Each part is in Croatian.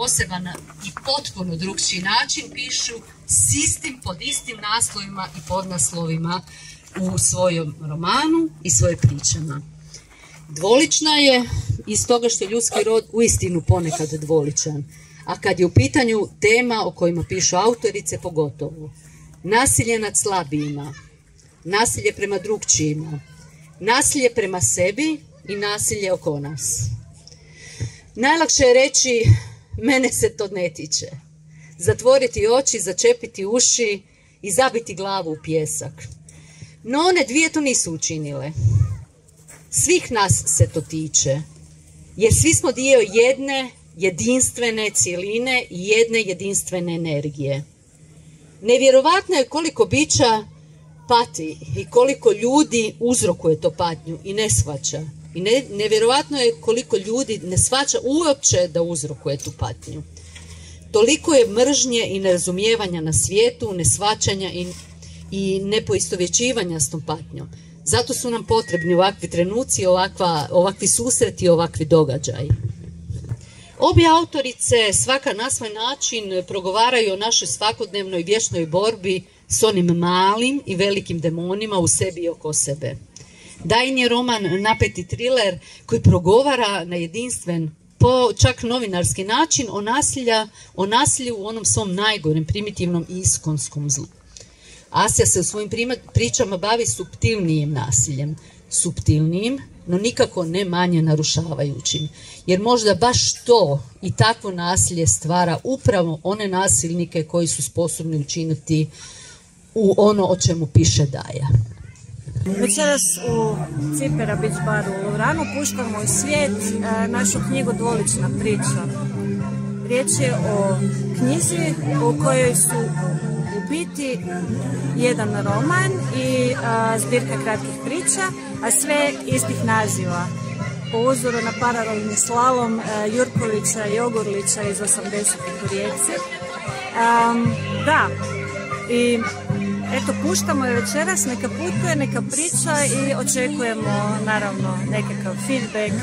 poseban i potpuno drugčiji način pišu s istim, pod istim naslovima i podnaslovima u svojom romanu i svoje pričama. Dvolična je iz toga što je ljudski rod uistinu ponekad dvoličan, a kad je u pitanju tema o kojima pišu autorice pogotovo. Nasilje nad slabijima, nasilje prema drugčijima, nasilje prema sebi i nasilje oko nas. Najlakše je reći, mene se to ne tiče. Zatvoriti oči, začepiti uši i zabiti glavu u pjesak. No one dvije to nisu učinile. Svih nas se to tiče, jer svi smo dio jedne jedinstvene cijeline i jedne jedinstvene energije. Nevjerovatno je koliko bića pati i koliko ljudi uzrokuje to patnju i ne shvaća. I ne, nevjerovatno je koliko ljudi ne shvaća uopće da uzrokuje tu patnju. Toliko je mržnje i nerazumijevanja na svijetu, neshvaćanja i, i nepoistovjećivanja s tom patnjom. Zato su nam potrebni ovakvi trenuci, ovakva, ovakvi susreti ovakvi događaji. Obje autorice svaka na svoj način progovaraju o našoj svakodnevnoj vječnoj borbi s onim malim i velikim demonima u sebi i oko sebe. Dajin je roman napeti thriller koji progovara na jedinstven, po čak novinarski način o, nasilja, o nasilju u onom svom najgorem, primitivnom i iskonskom zlu. Asija se u svojim pričama bavi subtilnijim nasiljem. Subtilnijim, no nikako ne manje narušavajućim. Jer možda baš to i takvo nasilje stvara upravo one nasilnike koji su sposobni učiniti u ono o čemu piše Daja. Večeras u Cipera Beach baru u Lovranu puštamo u svijet e, našu knjigu Dvolična priča. Riječ je o knjizi u kojoj su u biti jedan roman i zbirka kratkih priča, a sve istih naziva. Po uzoru na paralelni slalom e, Jurkovića i Ogurlića iz 80. u Rijeci. da, i Eto, puštamo je večeras, neka putuje, neka priča i očekujemo naravno nekakav feedback.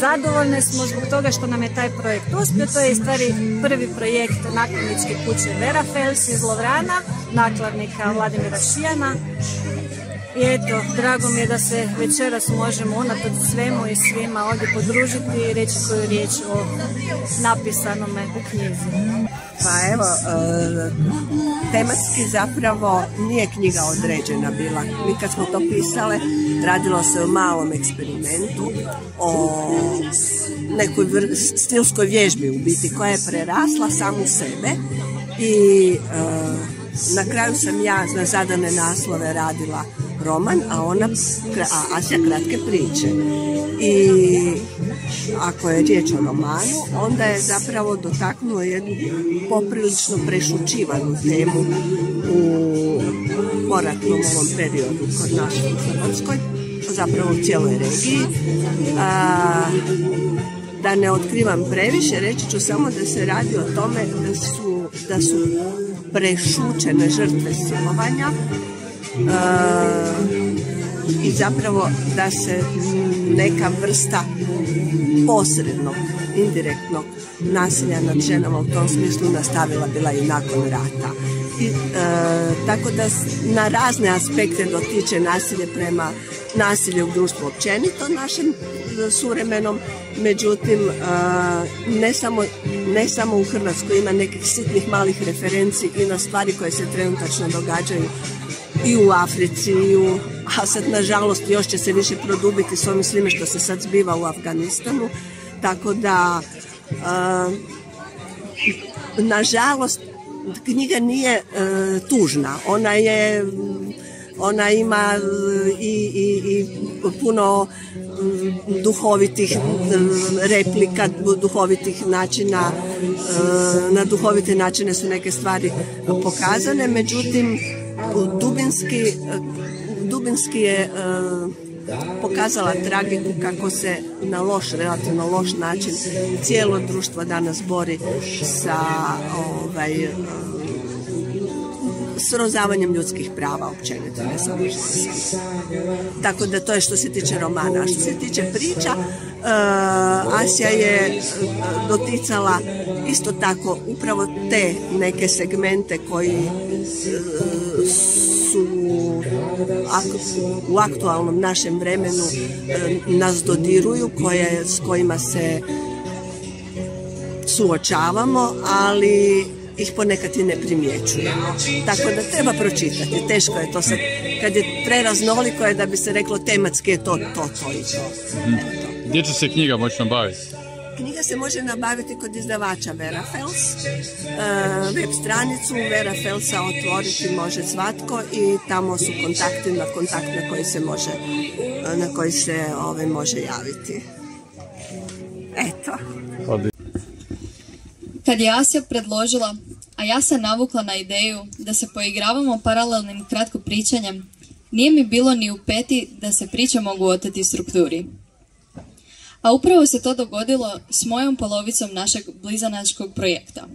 zadovoljne smo zbog toga što nam je taj projekt uspio. To je i stvari prvi projekt nakladničke kuće Vera Fels iz Lovrana, nakladnika Vladimira Šijana. I eto, drago mi je da se večeras možemo unatoč svemu i svima ovdje podružiti i reći koju riječ o napisanome u knjizi. Pa evo, e, tematski zapravo nije knjiga određena bila. Mi kad smo to pisale, radilo se o malom eksperimentu, o nekoj stilskoj vježbi u biti koja je prerasla samu sebe i e, na kraju sam ja na zadane naslove radila roman, a ona a Asja kratke priče. I ako je riječ o romanu, onda je zapravo dotaknuo jednu poprilično prešučivanu temu u poratnom ovom periodu kod u Hrvatskoj, zapravo u cijeloj regiji. A, da ne otkrivam previše, reći ću samo da se radi o tome su, da su prešućene žrtve silovanja e, i zapravo da se neka vrsta posrednog, indirektnog nasilja nad ženama u tom smislu nastavila bila i nakon rata. I, e, tako da na razne aspekte dotiče nasilje prema nasilju u društvu općenito našem suvremenom, međutim ne samo, ne samo u Hrvatskoj ima nekih sitnih malih referenci i na stvari koje se trenutačno događaju i u Africi i u, a sad nažalost još će se više produbiti s ovim svime što se sad zbiva u Afganistanu. Tako da nažalost knjiga nije e, tužna. Ona je ona ima i, i, i puno duhovitih mm, replika, duhovitih načina, e, na duhovite načine su neke stvari pokazane, međutim dubinski, dubinski je e, pokazala tragiku kako se na loš, relativno loš način cijelo društvo danas bori sa ovaj, srozavanjem ljudskih prava općenito, ne samo Tako da to je što se tiče romana. Što se tiče priča, uh, Asija je doticala isto tako upravo te neke segmente koji su u aktualnom našem vremenu nas dodiruju, koje, s kojima se suočavamo, ali ih ponekad i ne primjećujemo. Tako da treba pročitati. Teško je to sad, kad je preraznoliko je da bi se reklo tematski je to, to, to i to. Gdje će se knjiga moći nabaviti? Knjiga se može nabaviti kod izdavača Vera Fels. E, web stranicu Vera Felsa otvoriti može svatko i tamo su kontakti na kontakt na koji se može na koji se ove, ovaj, može javiti. Eto. Kad je Asja predložila, a ja sam navukla na ideju da se poigravamo paralelnim kratko pričanjem, nije mi bilo ni u peti da se priče mogu oteti strukturi. A upravo se to dogodilo s mojom polovicom našeg blizanačkog projekta.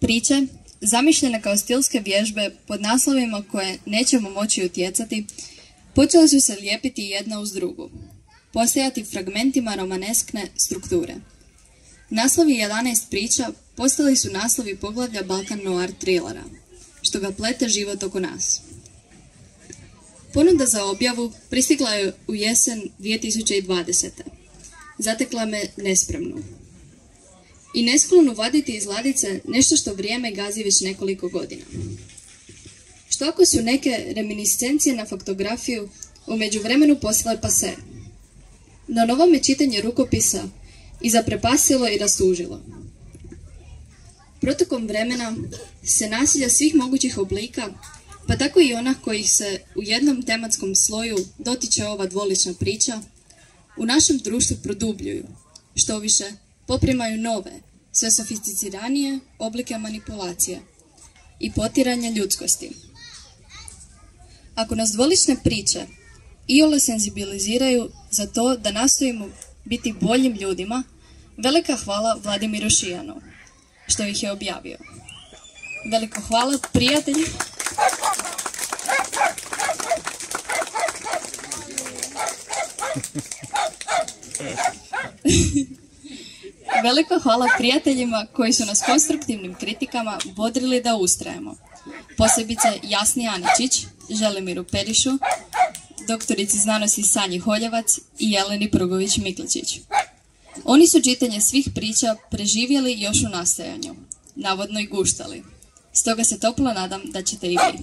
Priče, zamišljene kao stilske vježbe pod naslovima koje nećemo moći utjecati, počele su se lijepiti jedna uz drugu, postajati fragmentima romaneskne strukture. Naslovi 11 priča postali su naslovi poglavlja Balkan Noir thrillera, što ga plete život oko nas. Ponuda za objavu pristigla je u jesen 2020. Zatekla me nespremnu. I nesklonu vaditi iz ladice nešto što vrijeme gazi već nekoliko godina. Što ako su neke reminiscencije na faktografiju u međuvremenu postale pase? Na novo me čitanje rukopisa i zaprepasilo i rasužilo. Protokom vremena se nasilja svih mogućih oblika, pa tako i ona kojih se u jednom tematskom sloju dotiče ova dvolična priča, u našem društvu produbljuju, što više poprimaju nove, sve sofisticiranije oblike manipulacije i potiranja ljudskosti. Ako nas dvolične priče iole senzibiliziraju za to da nastojimo biti boljim ljudima, velika hvala Vladimiru Šijanu, što ih je objavio. Veliko hvala prijatelji. Veliko hvala prijateljima koji su nas konstruktivnim kritikama bodrili da ustrajemo. Posebice Jasni Aničić, Želimiru Perišu, doktorici znanosti Sanji Holjevac i Jeleni Prugović-Mikličić. Oni su čitanje svih priča preživjeli još u nastajanju, navodno i guštali. Stoga se toplo nadam da ćete i vi.